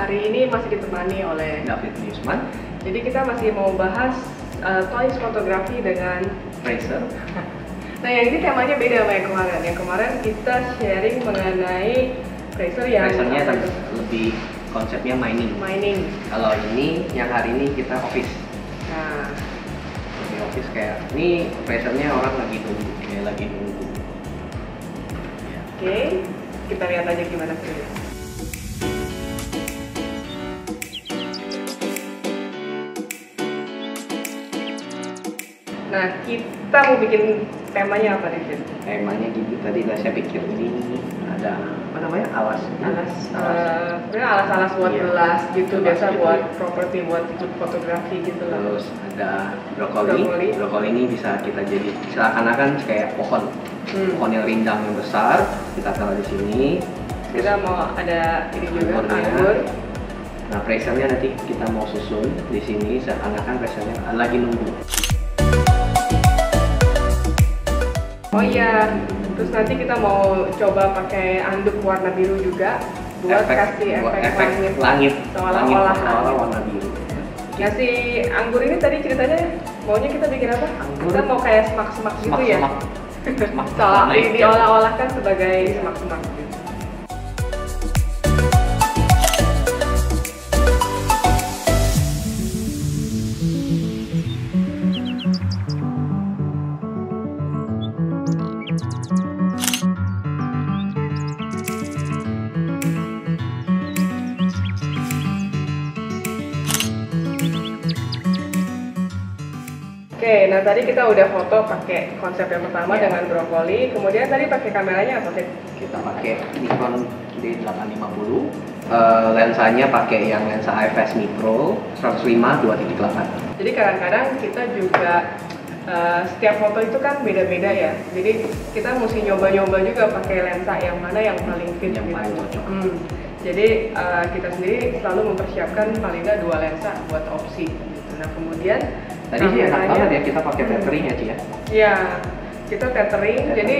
Hari ini masih ditemani oleh David Newsman, Jadi kita masih mau bahas uh, toys fotografi dengan Racer. Nah yang ini temanya beda sama yang kemarin. Yang kemarin kita sharing mengenai Razer yang tuh? lebih konsepnya mining. mining. Kalau ini yang hari ini kita office. Nah, Lebih office kayak ini Racernya orang lagi nunggu, kayak lagi nunggu. Oke. Kita lihat aja gimana sih. Nah, kita mau bikin temanya apa nih, Vin? Temanya gitu tadi lah saya pikir ini ada apa namanya alas alas alas eh, sebenarnya alas-alas buat Iya. gelas gitu Gelas biasa gitu. buat properti buat ikut fotografi gitu lah terus ada brokoli. Brokoli. brokoli ini bisa kita jadi seakan-akan kayak pohon Hmm. pohon yang rindang yang besar kita taruh di sini kita mau ada ini juga anggur Nah, pressernya nanti kita mau susun di sini seakan-akan pressernya lagi nunggu. Oh iya terus nanti kita mau coba pakai anduk warna biru juga buat kasih buat efek, efek langit. langit, Seolah-olah langit, warna biru. nah si anggur ini tadi ceritanya maunya kita bikin apa? Anggur. kita mau kayak semak-semak gitu Semak, ya? Semak, semak, Soal naik. diolah-olahkan sebagai semak-semak Oke, nah tadi kita udah foto pakai konsep yang pertama Iya. dengan brokoli, kemudian tadi pakai kameranya apa sih? Kita pakai Nikon D850. Eh, lensanya pakai yang lensa IFS Micro 105 2.8. Jadi kadang-kadang kita juga eh, setiap foto itu kan beda-beda ya. Jadi kita mesti nyoba-nyoba juga pakai lensa yang mana yang paling fit Yang gitu. paling cocok. Hmm. Jadi eh, kita sendiri selalu mempersiapkan paling nggak dua lensa buat opsi. Gitu. Nah kemudian Tadi sih enak banget ya kita pakai Hmm. battery ya, Ci ya. Iya, kita tethering. Tethering. Jadi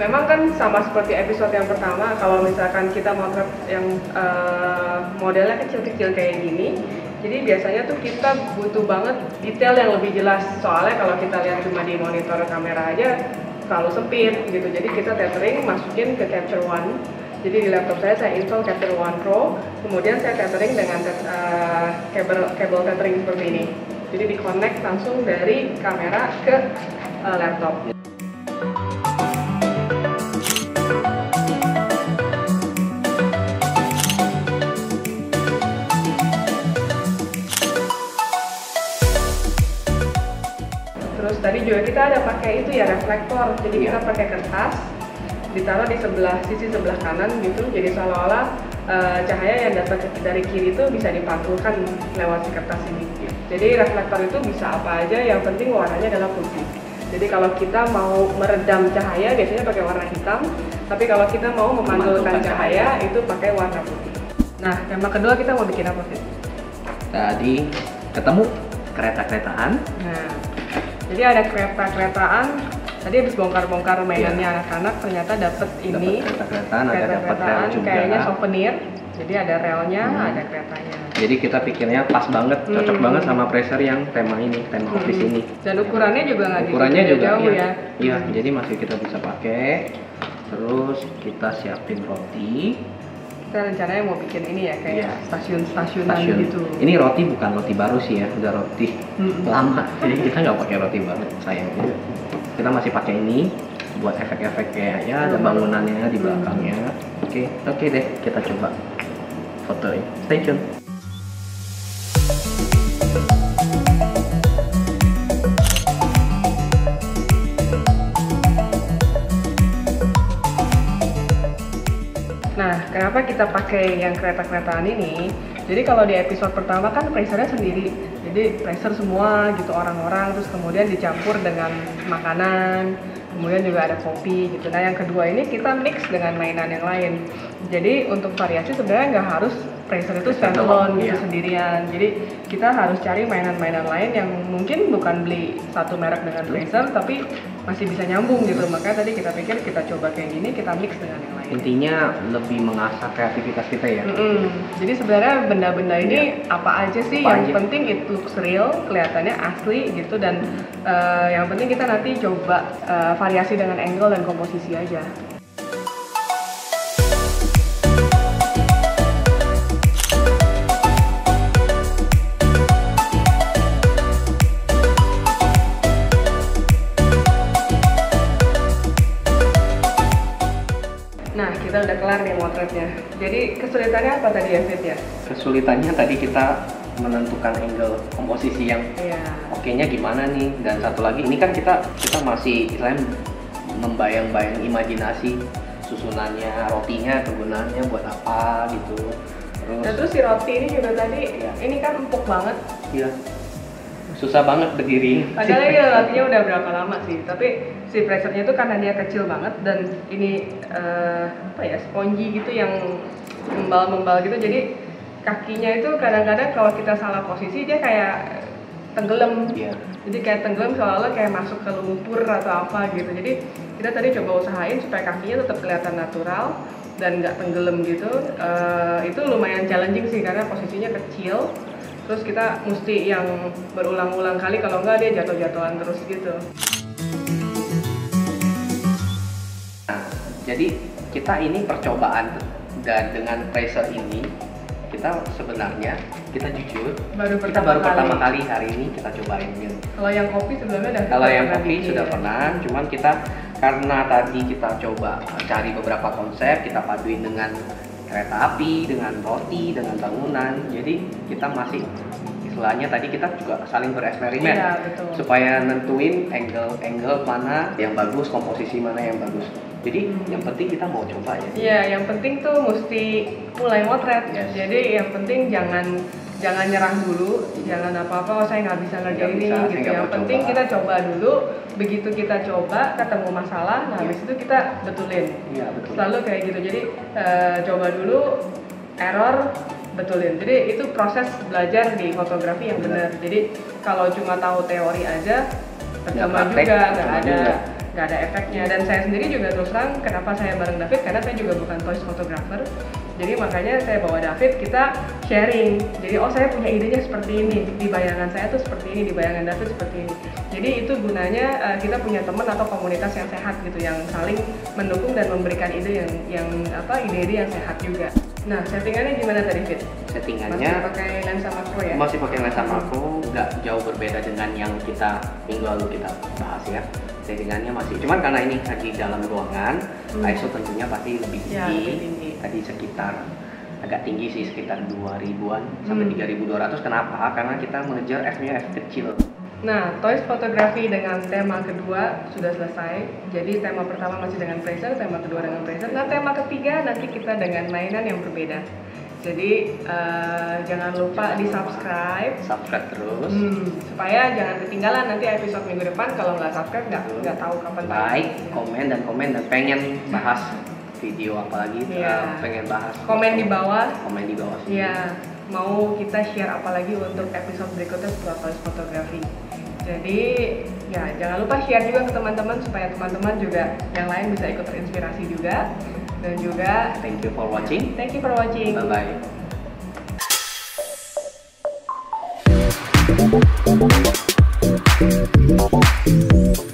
memang kan sama seperti episode yang pertama, kalau misalkan kita motret yang eh, modelnya kecil-kecil kayak gini, jadi biasanya tuh kita butuh banget detail yang lebih jelas. Soalnya kalau kita lihat cuma di monitor kamera aja terlalu sempit gitu. Jadi kita tethering masukin ke Capture One. Jadi di laptop saya saya install Capture One Pro, kemudian saya tethering dengan eh, kabel kabel tethering seperti ini. Jadi di connect langsung dari kamera ke eh, laptop. Terus tadi juga kita ada pakai itu ya reflektor. Jadi kita Iya. pakai kertas ditaruh di sebelah sisi sebelah kanan gitu. Jadi seolah-olah eh, cahaya yang datang dari kiri itu bisa dipantulkan lewat si kertas ini. Jadi reflektor itu bisa apa aja, yang penting warnanya adalah putih. Jadi kalau kita mau meredam cahaya biasanya pakai warna hitam, tapi kalau kita mau memantulkan Memantulkan cahaya cahaya. itu pakai warna putih. Nah, tema kedua kita mau bikin apa sih? Tadi ketemu kereta-keretaan. Nah, jadi ada kereta-keretaan. Tadi habis bongkar-bongkar mainannya anak-anak, ternyata dapet ini Dapat kereta-keretaan, ada dapat rel kereta-keretaan juga. kayaknya souvenir. Jadi ada relnya, Hmm. ada keretanya. Jadi kita pikirnya pas banget, cocok Hmm. banget sama pressure yang tema ini, tema office Hmm. ini. Dan ukurannya juga nggak gitu Ukurannya juga jauh iya. ya. Iya, Hmm. jadi masih kita bisa pakai. Terus kita siapin roti. Kita rencananya mau bikin ini ya kayak Iya. stasiun-stasiunan Stasiun. gitu. Ini roti bukan roti baru sih ya, udah roti Hmm. lama. Jadi kita nggak pakai roti baru, sayangnya. Kita masih pakai ini buat efek-efek kayak ya ada bangunannya di belakangnya. Oke, oke deh, kita coba fotoin. Stay tune. Kenapa kita pakai yang kereta-keretaan ini? Jadi kalau di episode pertama kan pressernya sendiri, jadi presser semua gitu orang-orang, terus kemudian dicampur dengan makanan, kemudian juga ada kopi gitu. Nah yang kedua ini kita mix dengan mainan yang lain. Jadi untuk variasi sebenarnya nggak harus Fraser itu standalone gitu iya. sendirian. Jadi kita harus cari mainan-mainan lain yang mungkin bukan beli satu merek dengan Fraser tapi masih bisa nyambung gitu. Makanya tadi kita pikir kita coba kayak gini, kita mix dengan yang lain. Intinya lebih mengasah kreativitas kita ya. Mm-mm. Jadi sebenarnya benda-benda ini apa aja sih? Apa yang aja? penting it looks real, kelihatannya asli gitu dan eh, yang penting kita nanti coba eh, variasi dengan angle dan komposisi aja. Nah, kita udah kelar nih motretnya. Jadi kesulitannya apa tadi ya, Fit ya? Kesulitannya tadi kita menentukan angle komposisi yang Iya. oke-nya gimana nih dan satu lagi ini kan kita kita masih istilahnya membayang-bayang imajinasi susunannya rotinya kegunaannya buat apa gitu terus terus si roti ini juga tadi, Iya. ini kan empuk banget. ya susah banget berdiri Padahal ini rotinya udah berapa lama sih, tapi si pressernya itu karena dia kecil banget dan ini eh, apa ya spongy gitu yang membal-membal gitu, jadi kakinya itu kadang-kadang kalau kita salah posisi dia kayak tenggelam. Iya. Jadi kayak tenggelam seolah-olah kayak masuk ke lumpur atau apa gitu. Jadi kita tadi coba usahain supaya kakinya tetap kelihatan natural dan nggak tenggelam gitu. Eh, itu lumayan challenging sih karena posisinya kecil. Terus kita mesti yang berulang-ulang kali kalau nggak dia jatuh-jatuhan terus gitu. Nah, jadi kita ini percobaan dan dengan pressure ini kita sebenarnya kita jujur Baru kita baru kali. pertama kali hari ini kita cobain gitu. Kalau yang kopi sebelumnya udah Kalau yang kopi bikin. sudah pernah, cuman kita karena tadi kita coba cari beberapa konsep, kita paduin dengan kereta api, dengan roti, dengan bangunan. Jadi kita masih istilahnya tadi kita juga saling bereksperimen Iya, betul. supaya nentuin angle-angle mana yang bagus, komposisi mana yang bagus. Jadi Hmm. yang penting kita mau coba ya. Iya, yang penting tuh mesti mulai motret. Yes. Jadi yang penting jangan jangan nyerah dulu, jangan apa-apa, oh saya nggak bisa ngerjain ini bisa, gitu. Yang penting coba. kita coba dulu. Begitu kita coba, ketemu masalah, nah Iya. habis itu kita betulin. Iya betul. Selalu kayak gitu. Jadi eh, coba dulu, error, betulin. Jadi itu proses belajar di fotografi yang benar. Jadi kalau cuma tahu teori aja, percuma juga, nggak ada juga. Nggak ada efeknya. Dan saya sendiri juga terus terang, kenapa saya bareng David? Karena saya juga bukan toys photographer. Jadi makanya saya bawa David, kita sharing. Jadi oh saya punya idenya seperti ini, di bayangan saya tuh seperti ini, di bayangan David seperti ini. Jadi itu gunanya eh, kita punya teman atau komunitas yang sehat gitu, yang saling mendukung dan memberikan ide yang yang apa ide-ide yang sehat juga. Nah settingannya gimana tadi Fit? Masih Settingannya pakai lensa makro ya? masih pakai lensa makro, nggak jauh berbeda dengan yang kita minggu lalu kita bahas ya. Settingannya masih, cuman karena ini di dalam ruangan, Hmm. ISO tentunya pasti lebih Ya, tinggi. lebih tinggi. Tadi sekitar agak tinggi sih sekitar 2000-an sampai Hmm. 3200. Kenapa? Karena kita mengejar F-nya F kecil. Nah, toys fotografi dengan tema kedua sudah selesai. Jadi tema pertama masih dengan Fraser, tema kedua dengan Fraser. Nah, tema ketiga nanti kita dengan mainan yang berbeda. Jadi eh, jangan lupa di subscribe Subscribe terus. Hmm, supaya jangan ketinggalan nanti episode minggu depan kalau nggak subscribe nggak nggak tahu kapan Like, tayangnya. komen dan komen dan pengen bahas video apa lagi? Iya. eh, pengen bahas Komen di bawah. Komen di bawah. Iya, mau kita share apa lagi untuk episode berikutnya setelah fotografi. Jadi ya jangan lupa share juga ke teman-teman supaya teman-teman juga yang lain bisa ikut terinspirasi juga dan juga Thank you for watching. thank you for watching. Bye bye.